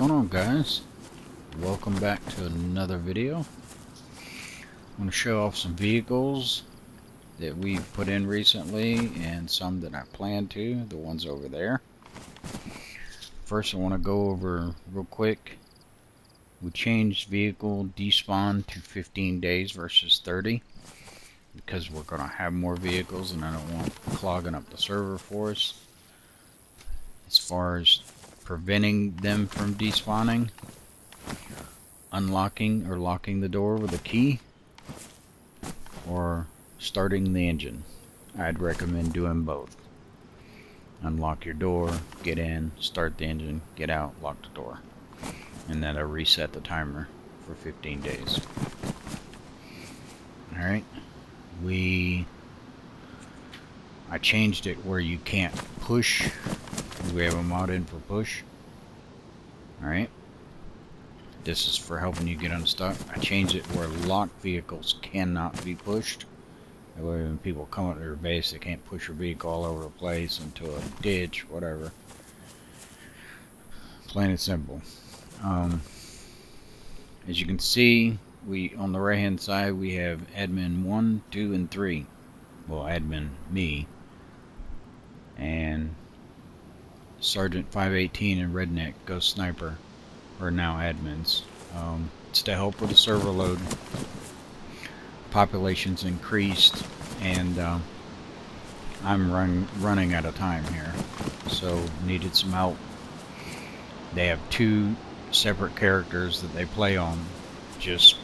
going on guys? Welcome back to another video. I'm going to show off some vehicles that we put in recently and some that I plan to, the ones over there. First I want to go over real quick. We changed vehicle despawn to 15 days versus 30 because we're going to have more vehicles and I don't want clogging up the server for us. As far as preventing them from despawning, unlocking or locking the door with a key, or starting the engine. I'd recommend doing both. Unlock your door, get in, start the engine, get out, lock the door. And that'll reset the timer for 15 days. Alright. We... I changed it where you can't push we have a mod in for push. Alright. This is for helping you get unstuck. I changed it where locked vehicles cannot be pushed. That way when people come up to their base, they can't push your vehicle all over the place into a ditch, whatever. Plain and simple. Um, as you can see, we on the right hand side we have admin 1, 2, and 3. Well, admin me. And Sergeant 518 and Redneck Ghost Sniper are now admins. Um, it's to help with the server load. Population's increased, and um, I'm run, running out of time here, so needed some help. They have two separate characters that they play on just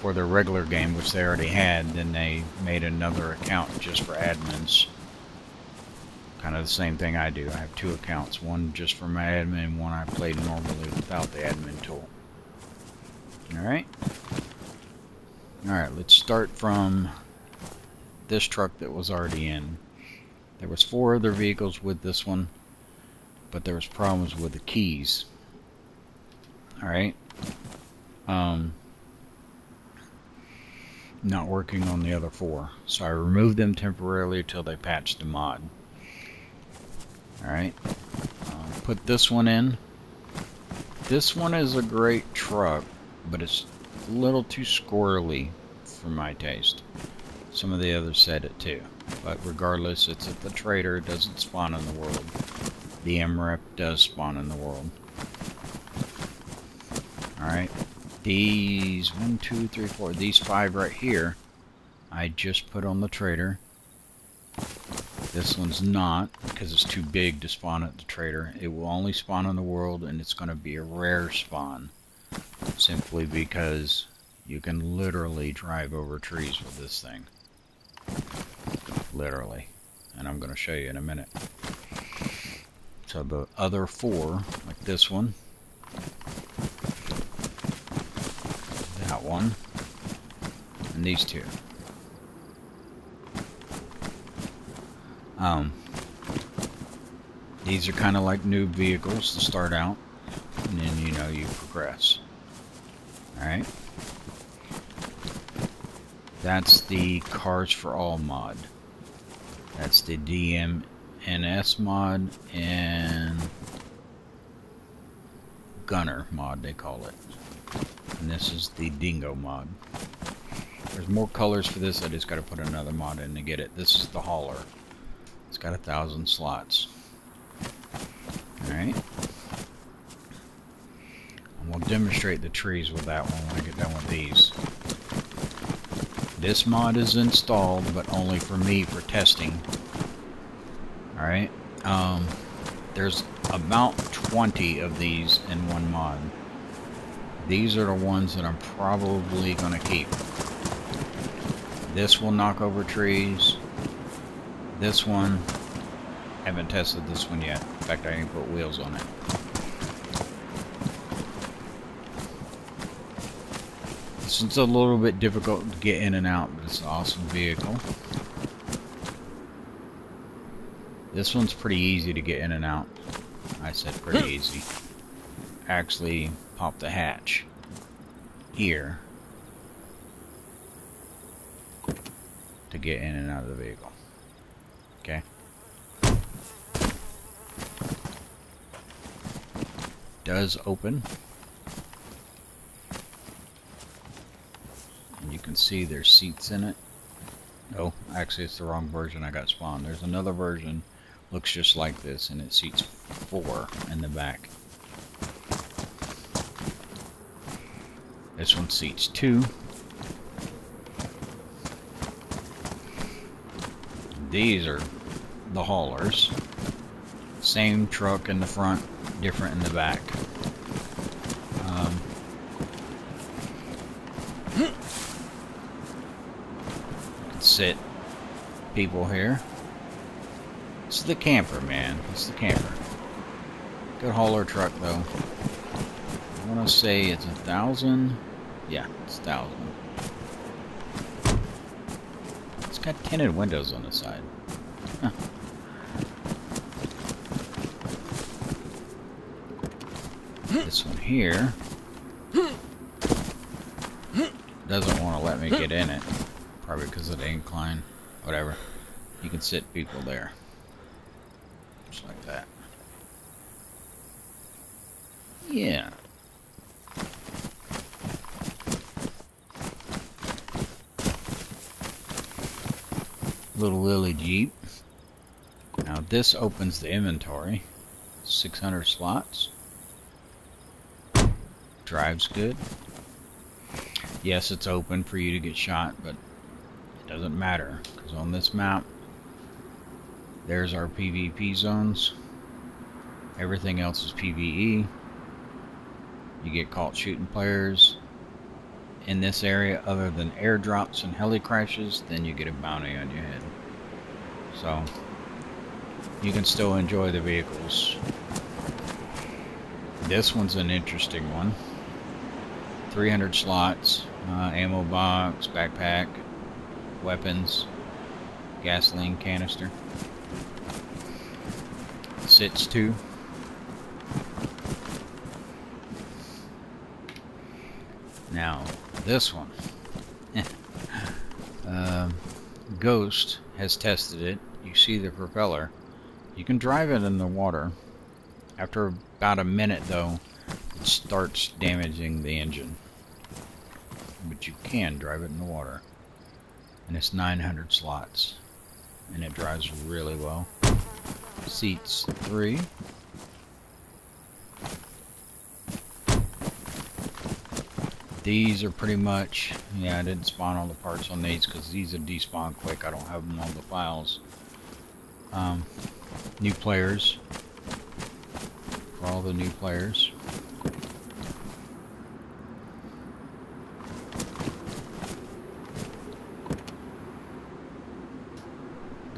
for their regular game, which they already had. Then they made another account just for admins kind of the same thing I do. I have two accounts, one just for my admin one I play normally without the admin tool. Alright. Alright, let's start from this truck that was already in. There was four other vehicles with this one, but there was problems with the keys. Alright. Um, not working on the other four. So I removed them temporarily until they patched the mod. Alright. Uh, put this one in. This one is a great truck, but it's a little too squirrely for my taste. Some of the others said it too. But regardless, it's at the trader. It doesn't spawn in the world. The MRAP does spawn in the world. Alright. These, one, two, three, four, these five right here, I just put on the trader. This one's not, because it's too big to spawn at the trader. It will only spawn in the world, and it's going to be a rare spawn. Simply because you can literally drive over trees with this thing. Literally. And I'm going to show you in a minute. So the other four, like this one, that one, and these two. Um, these are kind of like new vehicles to start out, and then you know you progress. Alright. That's the Cars for All mod. That's the DMNS mod and Gunner mod, they call it. And this is the Dingo mod. There's more colors for this, I just gotta put another mod in to get it. This is the Hauler. It's got a thousand slots. Alright. And we'll demonstrate the trees with that one when I get done with these. This mod is installed, but only for me for testing. Alright. Um, there's about 20 of these in one mod. These are the ones that I'm probably going to keep. This will knock over trees. This one, haven't tested this one yet. In fact, I didn't put wheels on it. This one's a little bit difficult to get in and out, but it's an awesome vehicle. This one's pretty easy to get in and out. I said pretty easy. Actually, pop the hatch here to get in and out of the vehicle. Does open. And you can see there's seats in it. Oh, actually it's the wrong version I got spawned. There's another version, looks just like this, and it seats four in the back. This one seats two. These are the haulers. Same truck in the front, different in the back. Um, sit people here. It's the camper, man. It's the camper. Good hauler truck, though. I want to say it's a thousand. Yeah, it's a thousand. It's got tinted windows on the side. Huh. This one here doesn't want to let me get in it. Probably because of the incline. Whatever. You can sit people there. Just like that. Yeah. Little Lily Jeep. Now this opens the inventory. 600 slots. Drives good. Yes, it's open for you to get shot, but it doesn't matter. Because on this map, there's our PvP zones. Everything else is PvE. You get caught shooting players in this area other than airdrops and heli crashes, then you get a bounty on your head. So, you can still enjoy the vehicles. This one's an interesting one. 300 slots, uh, ammo box, backpack, weapons, gasoline canister. Sits two. Now, this one. uh, Ghost has tested it. You see the propeller. You can drive it in the water. After about a minute, though, starts damaging the engine. But you can drive it in the water. And it's 900 slots. And it drives really well. Seats three. These are pretty much, yeah, I didn't spawn all the parts on these because these are despawn quick. I don't have them on the files. Um, new players. For all the new players.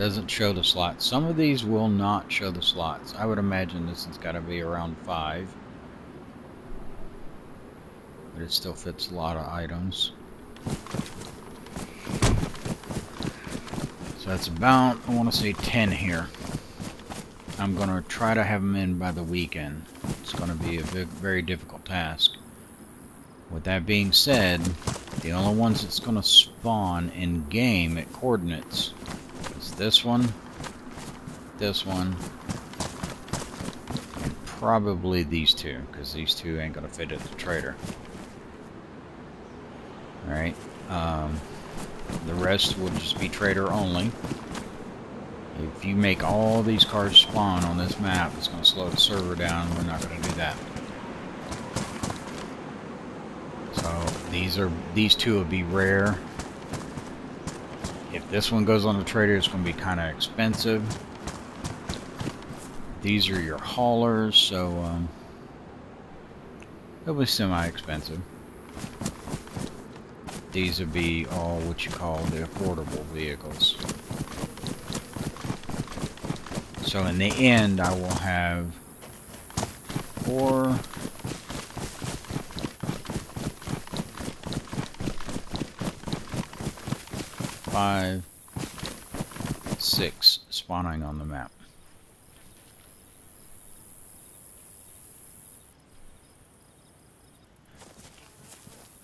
Doesn't show the slots. Some of these will not show the slots. I would imagine this has got to be around five. But it still fits a lot of items. So that's about, I want to say 10 here. I'm going to try to have them in by the weekend. It's going to be a very difficult task. With that being said, the only ones that's going to spawn in game at coordinates is this one, this one, and probably these two, because these two ain't going to fit at the trader. Alright, um, the rest will just be trader only. If you make all these cars spawn on this map, it's going to slow the server down. We're not going to do that. So these are these two will be rare. This one goes on the trader, it's going to be kind of expensive. These are your haulers, so um, they'll be semi-expensive. These would be all what you call the affordable vehicles. So in the end, I will have four five, six spawning on the map.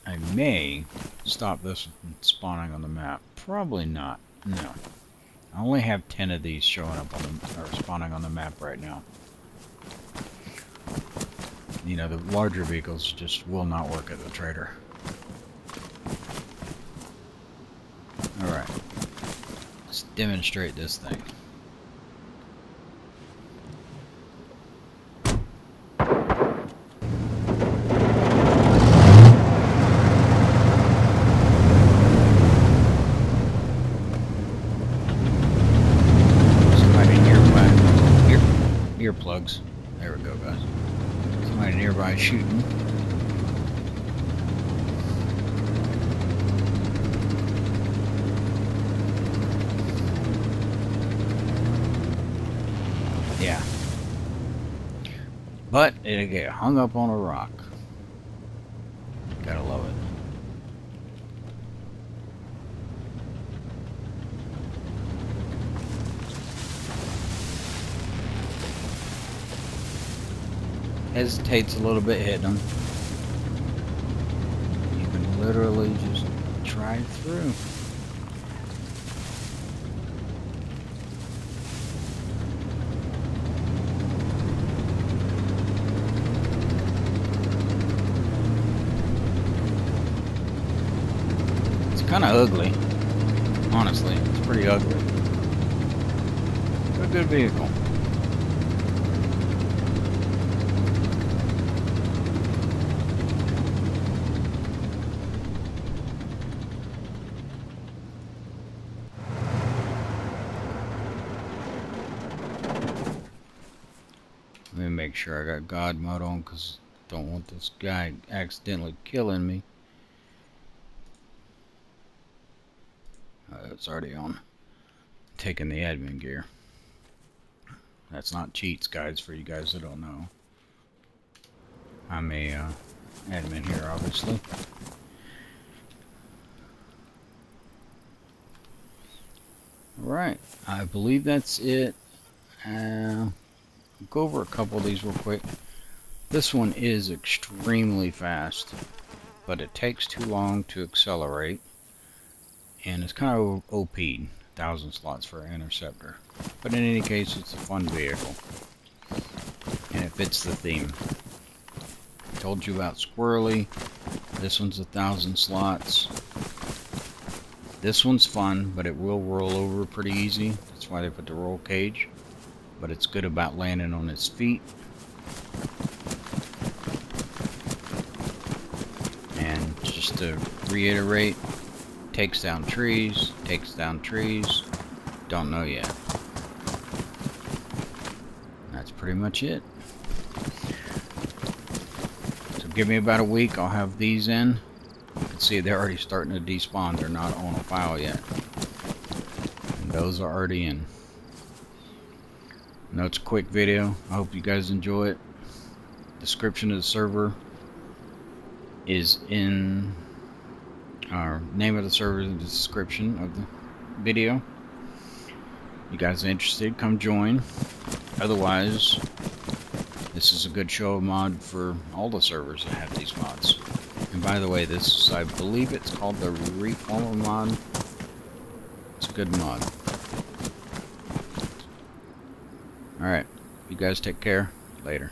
I may stop this from spawning on the map. Probably not. No. I only have 10 of these showing up on the, or spawning on the map right now. you know, the larger vehicles just will not work at the trader. Alright. Let's demonstrate this thing. Somebody nearby. Ear, earplugs. There we go, guys. Somebody nearby shooting. Yeah. But it'll get hung up on a rock. Gotta love it. Hesitates a little bit hitting them. You can literally just drive through. It's kind of ugly. Honestly, it's pretty ugly. A good vehicle. Let me make sure I got God mode on because don't want this guy accidentally killing me. Uh, it's already on. Taking the admin gear. That's not cheats, guys, for you guys that don't know. I'm a uh, admin here, obviously. Alright, I believe that's it. Uh, go over a couple of these real quick. This one is extremely fast, but it takes too long to accelerate. And it's kind of OP, 1000 slots for an interceptor. But in any case, it's a fun vehicle. And it fits the theme. Told you about Squirrely. This one's a 1000 slots. This one's fun, but it will roll over pretty easy. That's why they put the roll cage but it's good about landing on its feet. And just to reiterate, takes down trees, takes down trees, don't know yet. That's pretty much it. So give me about a week, I'll have these in. You can see they're already starting to despawn, they're not on a file yet. And those are already in. I know it's a quick video. I hope you guys enjoy it. Description of the server is in our name of the server in the description of the video. You guys are interested, come join. Otherwise, this is a good show mod for all the servers that have these mods. And by the way, this I believe it's called the Reformer mod. It's a good mod. Alright. You guys take care. Later.